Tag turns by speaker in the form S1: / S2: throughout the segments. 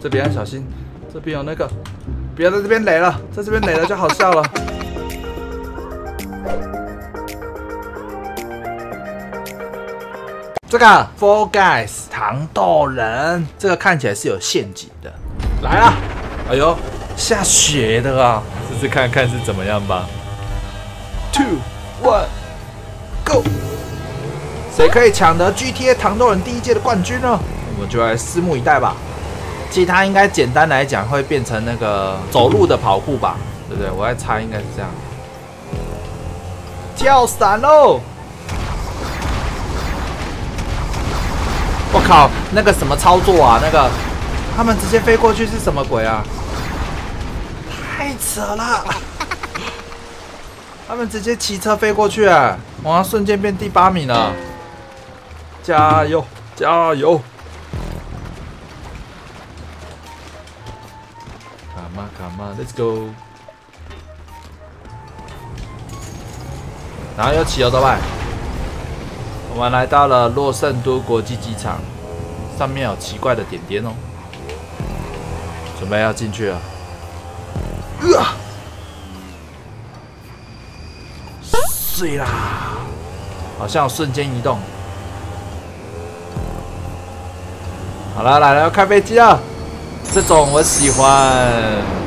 S1: 这边小心，这边有那个，不要在这边垒了，在这边垒了就好笑了。这个 Four Guys 糖豆人，这个看起来是有陷阱的。来啊！哎呦，下雪的啊！试试看看是怎么样吧。Two, one, go！谁可以抢得 GTA 糖豆人第一届的冠军呢？我们就来拭目以待吧。其他应该简单来讲会变成那个走路的跑酷吧，对不对？我在猜应该是这样。跳伞喽！我靠，那个什么操作啊？那个他们直接飞过去是什么鬼啊？太扯了！他们直接骑车飞过去，哎，哇，瞬间变第八名了！加油，加油！Come on, let's go！然后又骑油的外。我们来到了洛圣都国际机场，上面有奇怪的点点哦，准备要进去了。啊！碎啦！好像瞬间移动。好了，来了，要开飞机了。这种我喜欢。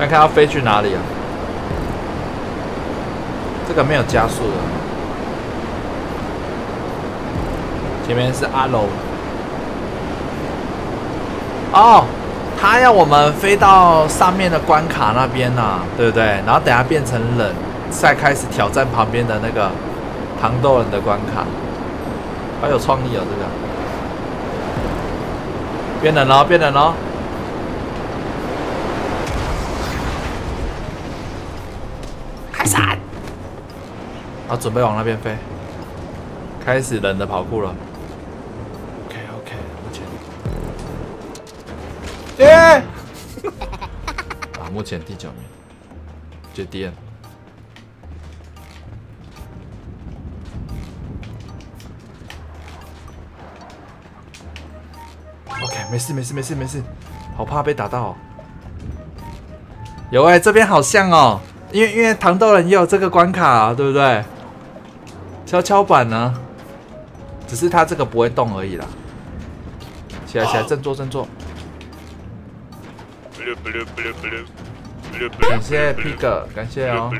S1: 看看要飞去哪里啊？这个没有加速的。前面是阿龙哦，他要我们飞到上面的关卡那边呐，对不对？然后等下变成冷，再开始挑战旁边的那个糖豆人的关卡，好有创意哦，这个变冷了，变冷了，好，准备往那边飞，开始冷的跑酷了。OK OK，目前耶！啊，目前第九名，接电。OK，没事没事没事没事，好怕被打到。有哎，这边好像哦，因为因为糖豆人也有这个关卡，啊对不对？跷跷板呢？只是它这个不会动而已啦。起来起来，振作振作。感谢 Pig，感谢哦。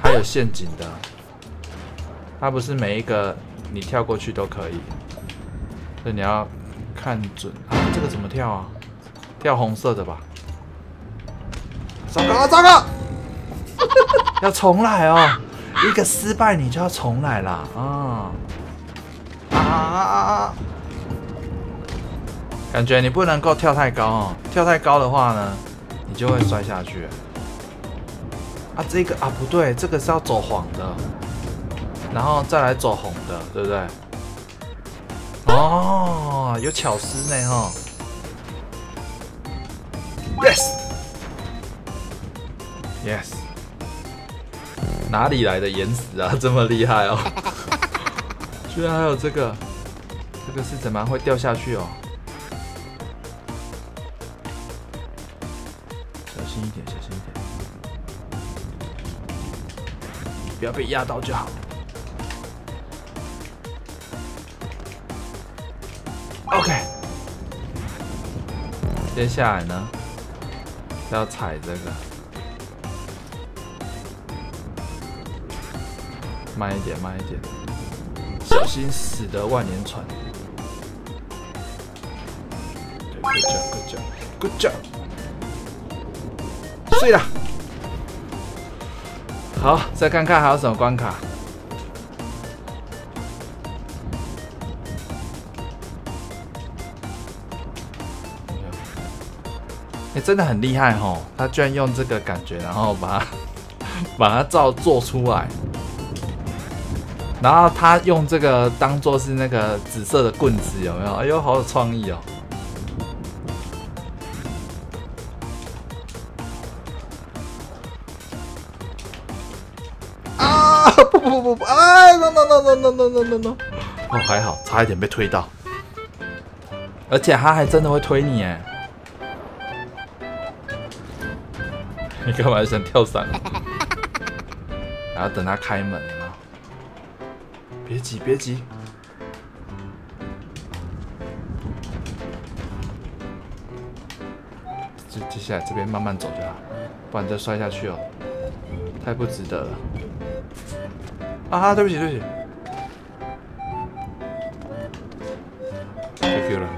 S1: 它有陷阱的，它不是每一个你跳过去都可以，所以你要看准啊。这个怎么跳啊？跳红色的吧。糟糕了，糟糕！要重来哦，一个失败你就要重来啦啊啊啊啊！感觉你不能够跳太高哦，跳太高的话呢，你就会摔下去。啊，这个啊不对，这个是要走黄的，然后再来走红的，对不对？哦，有巧思呢哈。Yes，Yes，哪里来的岩石啊？这么厉害哦！居然还有这个，这个是怎么会掉下去哦？小心一点，小心一点，不要被压到就好。OK，接下来呢，要踩这个，慢一点，慢一点，小心驶得万年船。Good job，Good job，Good job。对了，好，再看看还有什么关卡。哎，真的很厉害哦！他居然用这个感觉，然后把它 把它照做出来，然后他用这个当做是那个紫色的棍子，有没有？哎呦，好有创意哦！啊，不不不不！哎，no no no no no no no no！哦，还好，差一点被推到，而且他还真的会推你哎！你干嘛想跳伞？然后等他开门。别急，别急。接接下来这边慢慢走就好，不然再摔下去哦，太不值得了。啊，对不起，对不起。Q 了。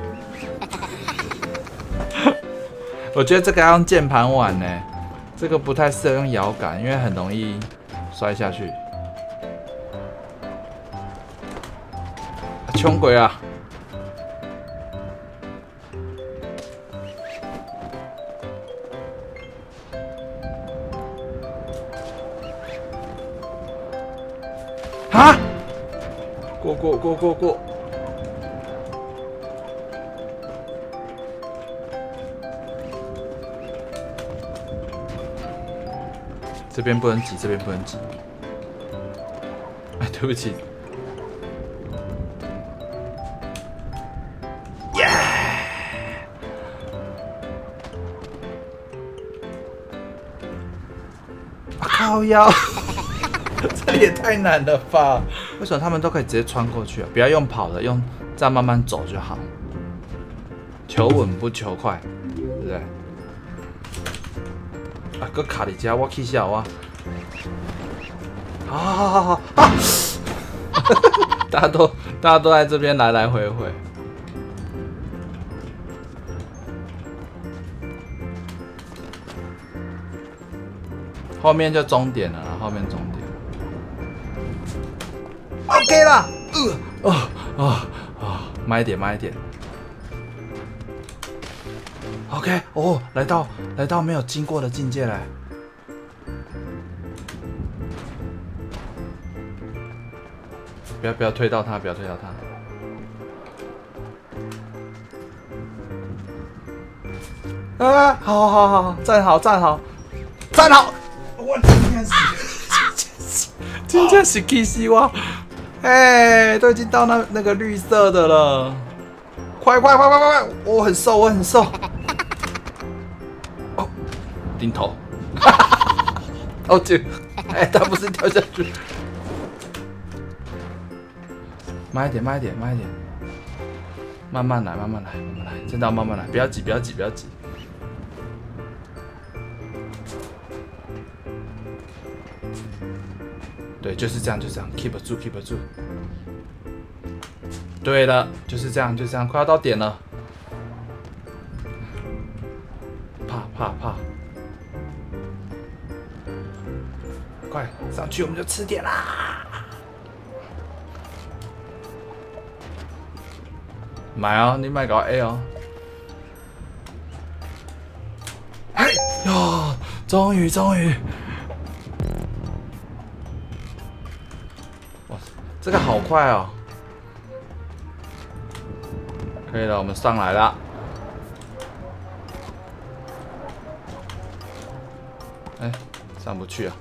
S1: 我觉得这个要用键盘玩呢，这个不太适合用摇杆，因为很容易摔下去。穷鬼啊！啊！过过过过过！这边不能挤，这边不能挤。哎，对不起。靠腰，这也太难了吧？为什么他们都可以直接穿过去啊？不要用跑的，用这样慢慢走就好。求稳不求快，对不对？啊，搁卡里家，我去笑啊！好好好好好，大家都大家都在这边来来回回，后面就终点了，后面终点。OK 了，呃，哦哦哦，慢一点，慢一点。OK，哦，来到来到没有经过的境界了。不要不要推到他，不要推到他。啊，好好好好，站好站好站好。我今天是今天是今天是 Kiss 哇！哎，都已经到那那个绿色的了。快快快快快快！我很瘦，我很瘦。哦顶头，哦这，哎，他不是掉下去，慢一点，慢一点，慢一点，慢慢来，慢慢来，慢慢来，真的要慢慢来，不要急，不要急，不要急。对，就是这样，就这样，keep 住，keep 住。对了，就是这样，就这样，快要到点了，怕怕怕。快上去，我们就吃点啦！买哦，你买个 A 哦！哎哟，终于终于！这个好快哦！可以了，我们上来了。哎，上不去啊！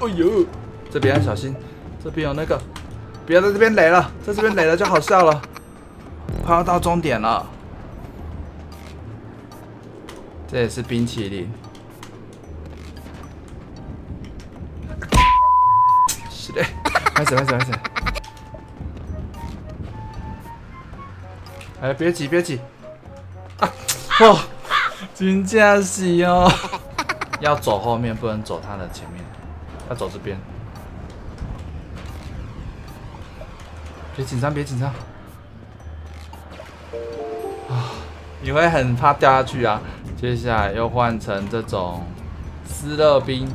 S1: 哎呦，这边小心，这边有那个，别在这边垒了，在这边垒了就好笑了。快要到终点了，这也是冰淇淋。是的，开始开始开始。哎，别急别急。啊，哦，真假是哦，要走后面，不能走他的前面。要走这边，别紧张，别紧张。啊，你会很怕掉下去啊！接下来又换成这种湿热冰。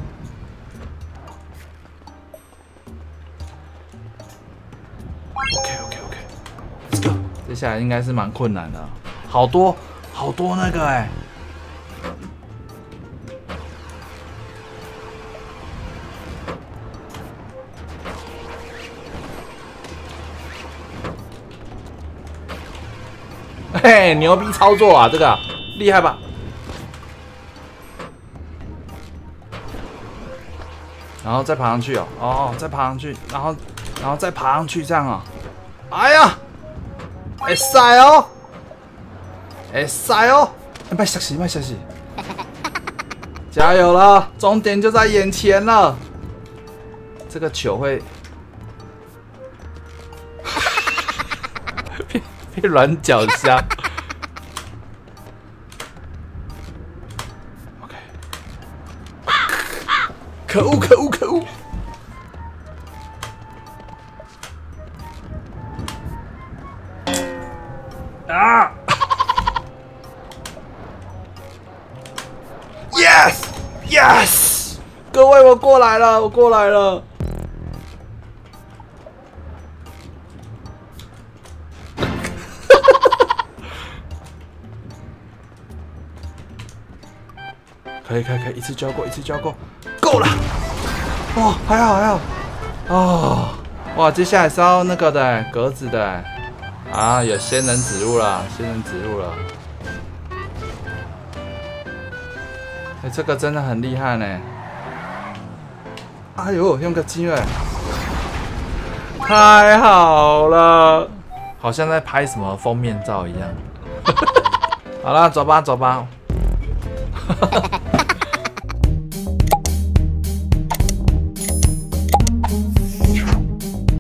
S1: 接下来应该是蛮困难的，好多好多那个哎。嘿，牛逼操作啊！这个厉害吧？然后再爬上去哦，哦，再爬上去，然后，然后再爬上去，这样哦。哎呀，哎塞哦，哎塞哦，别小心，别小心，加油了，终点就在眼前了。这个球会，变变软脚虾。OK，可恶可恶可恶！过来了，我过来了。可以可以可以，一次交过，一次交过，够了。哦，还好还好。哦，哇，接下来是要那个的格子的。啊，有仙人指路了，仙人指路了。哎，这个真的很厉害呢。哎呦，用个机会，太好了，好像在拍什么封面照一样。好了，走吧走吧。